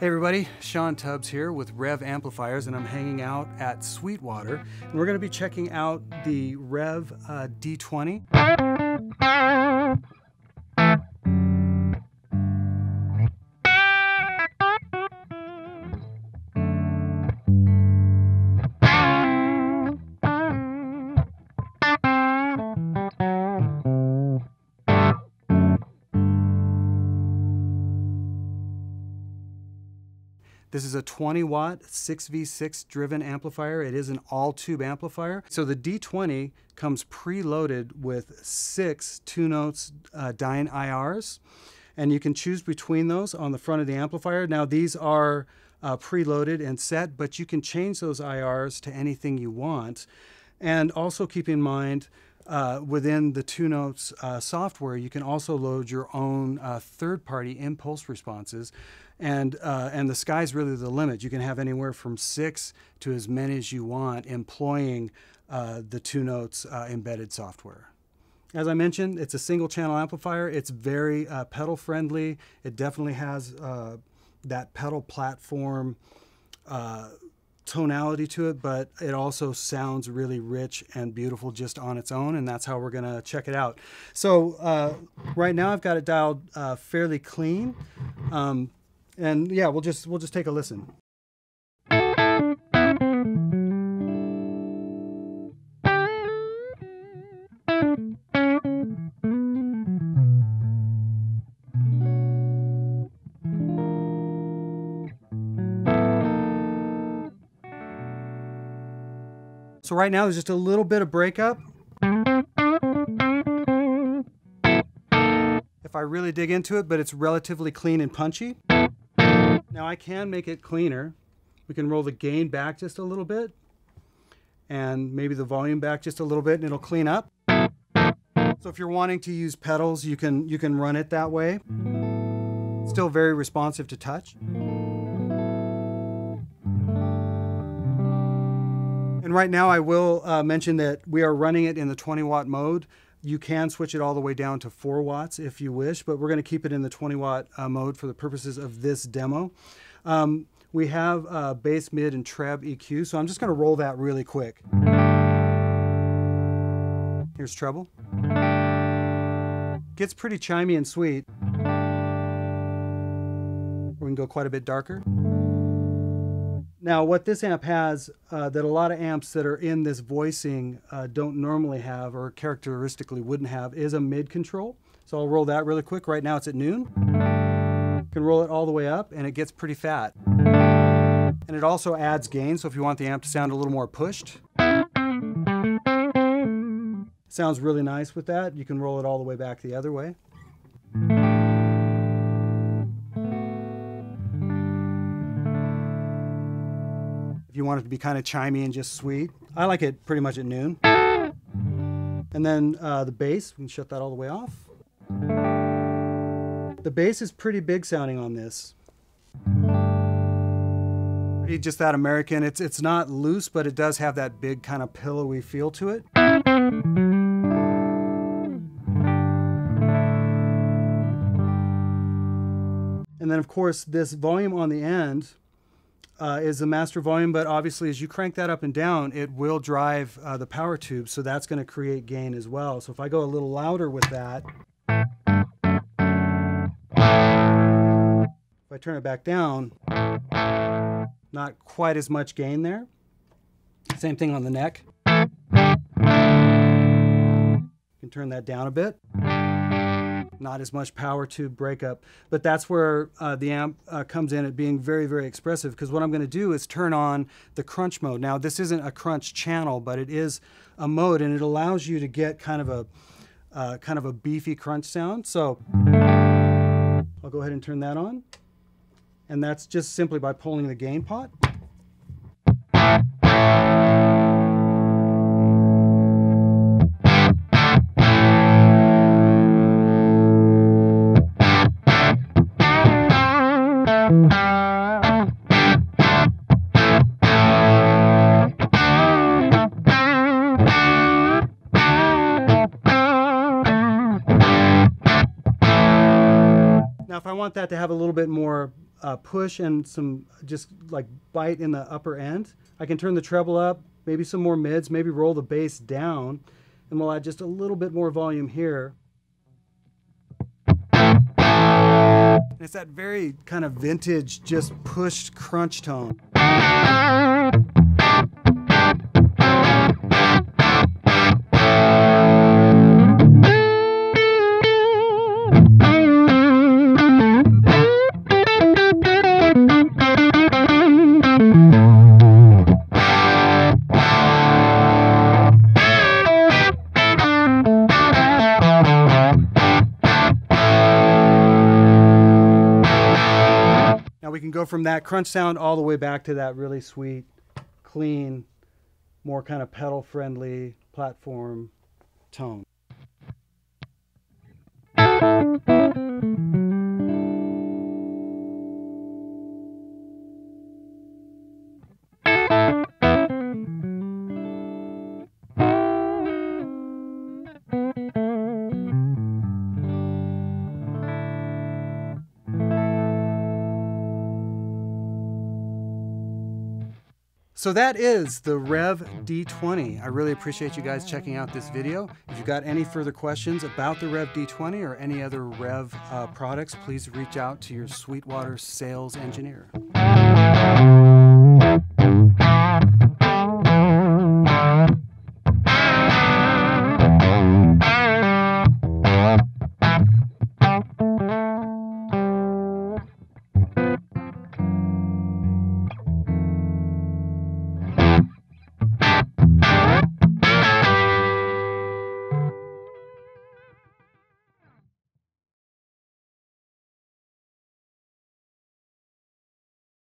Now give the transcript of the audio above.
Hey everybody, Shawn Tubbs here with Revv Amplifiers, and I'm hanging out at Sweetwater, and we're going to be checking out the Revv uh, D20. This is a 20 watt 6v6 driven amplifier. It is an all tube amplifier. So the D20 comes preloaded with six two notes uh, DynIRs, and you can choose between those on the front of the amplifier. Now these are uh, preloaded and set, but you can change those IRs to anything you want. And also keep in mind, uh, within the Two Notes uh, software, you can also load your own uh, third-party impulse responses, and uh, and the sky's really the limit. You can have anywhere from six to as many as you want, employing uh, the Two Notes uh, embedded software. As I mentioned, it's a single-channel amplifier. It's very pedal-friendly. It definitely has that pedal platform tonality to it, but it also sounds really rich and beautiful just on its own, and that's how we're gonna check it out. So uh, right now I've got it dialed uh, fairly clean, um, and yeah, we'll just we'll just take a listen. So right now there's just a little bit of breakup. If I really dig into it, but it's relatively clean and punchy. Now I can make it cleaner. We can roll the gain back just a little bit and maybe the volume back just a little bit and it'll clean up. So if you're wanting to use pedals, you can, you can run it that way. Still very responsive to touch. Right now I will uh, mention that we are running it in the 20 watt mode. You can switch it all the way down to 4 watts if you wish, but we're going to keep it in the 20 watt uh, mode for the purposes of this demo. Um, we have uh, bass, mid, and treb EQ, so I'm just going to roll that really quick. Here's treble. Gets pretty chimey and sweet. We can go quite a bit darker. Now, what this amp has uh, that a lot of amps that are in this voicing uh, don't normally have or characteristically wouldn't have is a mid control. So I'll roll that really quick. Right now it's at noon. You can roll it all the way up and it gets pretty fat. And it also adds gain, so if you want the amp to sound a little more pushed, sounds really nice with that. You can roll it all the way back the other way. You want it to be kind of chimey and just sweet. I like it pretty much at noon. And then uh, the bass, we can shut that all the way off. The bass is pretty big sounding on this. Just that American. It's, it's not loose, but it does have that big kind of pillowy feel to it. And then of course this volume on the end uh, is the master volume, but obviously as you crank that up and down, it will drive uh, the power tube, so that's going to create gain as well. So if I go a little louder with that, if I turn it back down, not quite as much gain there. Same thing on the neck. You can turn that down a bit not as much power tube breakup. But that's where uh, the amp uh, comes in at being very, very expressive because what I'm going to do is turn on the crunch mode. Now, this isn't a crunch channel, but it is a mode and it allows you to get kind of a uh, kind of a beefy crunch sound. So I'll go ahead and turn that on. And that's just simply by pulling the gain pot. Want that to have a little bit more uh, push and some just like bite in the upper end. I can turn the treble up, maybe some more mids, maybe roll the bass down, and we'll add just a little bit more volume here. And it's that very kind of vintage, just pushed crunch tone. Now we can go from that crunch sound all the way back to that really sweet, clean, more kind of pedal friendly platform tone. So that is the Revv D20. I really appreciate you guys checking out this video. If you've got any further questions about the Revv D20 or any other Revv uh, products, please reach out to your Sweetwater sales engineer.